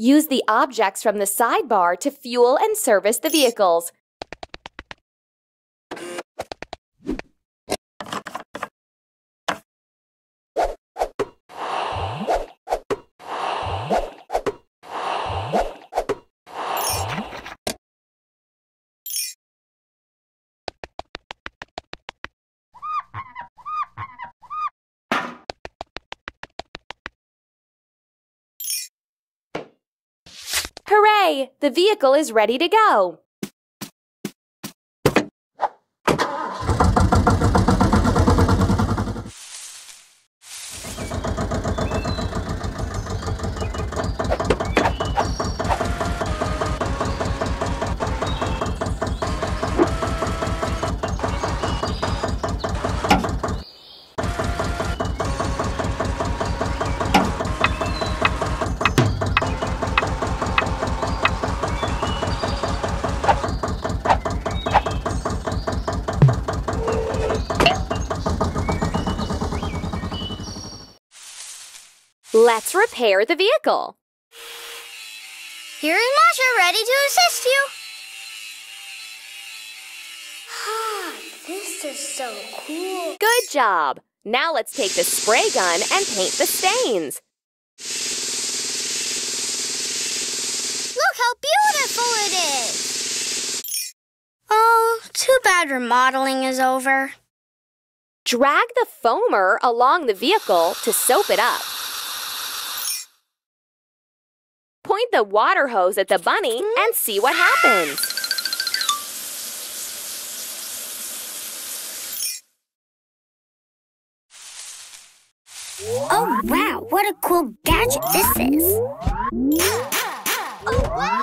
Use the objects from the sidebar to fuel and service the vehicles. The vehicle is ready to go. Let's repair the vehicle. Here is Masha ready to assist you. this is so cool. Good job. Now let's take the spray gun and paint the stains. Look how beautiful it is. Oh, too bad remodeling is over. Drag the foamer along the vehicle to soap it up. Point the water hose at the bunny and see what happens. Oh, wow, what a cool gadget this is. Oh, wow!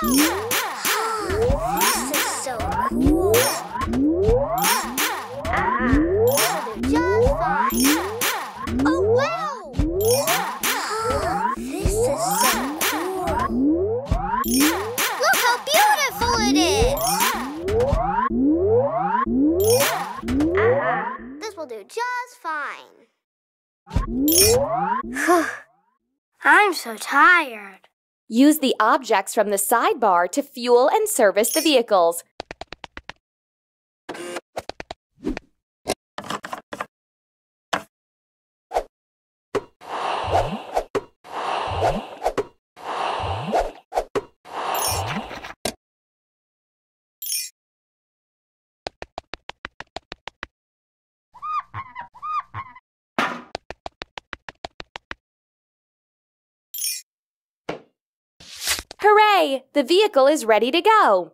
This is so cool. Uh-huh. Look how beautiful it is. Uh-huh. This will do just fine. I'm so tired. Use the objects from the sidebar to fuel and service the vehicles. Hooray! The vehicle is ready to go.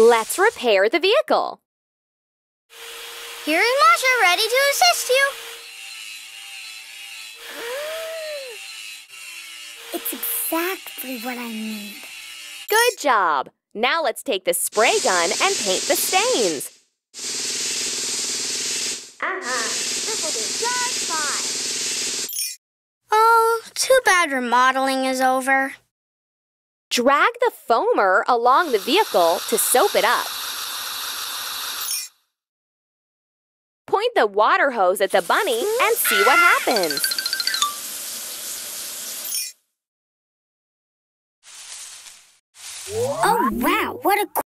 Let's repair the vehicle. Here is Masha ready to assist you. Exactly what I need. Good job. Now let's take the spray gun and paint the stains. Uh-huh. This will do just fine. Oh, too bad remodeling is over. Drag the foamer along the vehicle to soap it up. Point the water hose at the bunny and see what happens. Oh, wow, what a